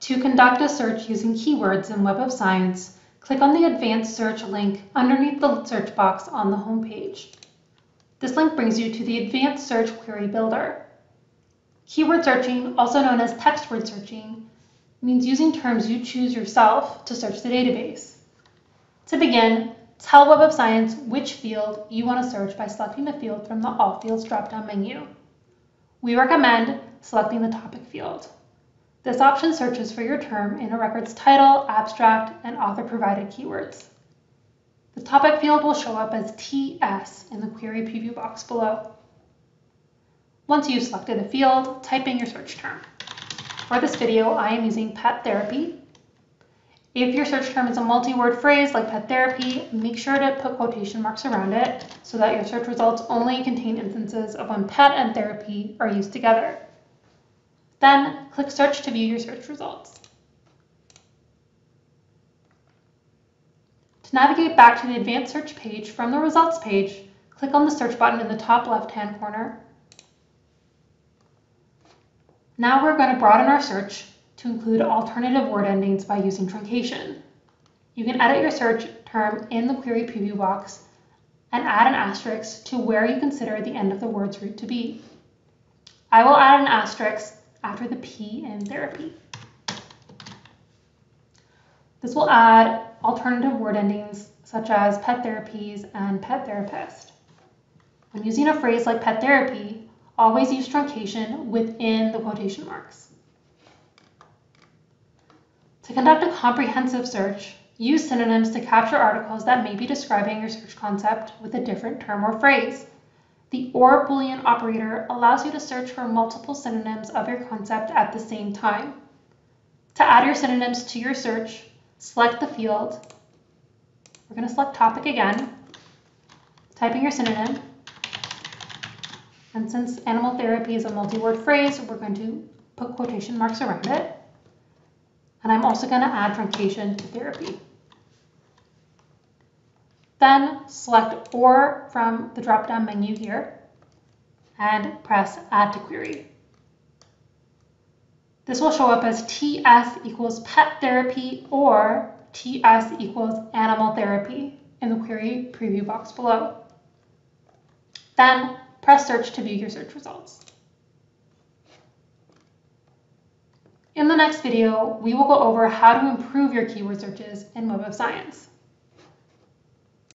To conduct a search using keywords in Web of Science, click on the Advanced Search link underneath the search box on the home page. This link brings you to the Advanced Search Query Builder. Keyword searching, also known as text word searching, means using terms you choose yourself to search the database. To begin, tell Web of Science which field you want to search by selecting the field from the All Fields drop-down menu. We recommend selecting the topic field. This option searches for your term in a record's title, abstract, and author-provided keywords. The topic field will show up as TS in the query preview box below. Once you've selected a field, type in your search term. For this video, I am using pet therapy. If your search term is a multi-word phrase like pet therapy, make sure to put quotation marks around it so that your search results only contain instances of when pet and therapy are used together. Then click search to view your search results. To navigate back to the advanced search page from the results page, click on the search button in the top left-hand corner now we're going to broaden our search to include alternative word endings by using truncation. You can edit your search term in the query preview box and add an asterisk to where you consider the end of the word's root to be. I will add an asterisk after the P in therapy. This will add alternative word endings such as pet therapies and pet therapist. When using a phrase like pet therapy, Always use truncation within the quotation marks. To conduct a comprehensive search, use synonyms to capture articles that may be describing your search concept with a different term or phrase. The OR Boolean operator allows you to search for multiple synonyms of your concept at the same time. To add your synonyms to your search, select the field. We're going to select topic again, type in your synonym, and since animal therapy is a multi-word phrase, we're going to put quotation marks around it. And I'm also going to add truncation to therapy. Then select OR from the drop-down menu here and press Add to Query. This will show up as TS equals pet therapy or TS equals animal therapy in the query preview box below. Then Press search to view your search results. In the next video, we will go over how to improve your keyword searches in Web of Science.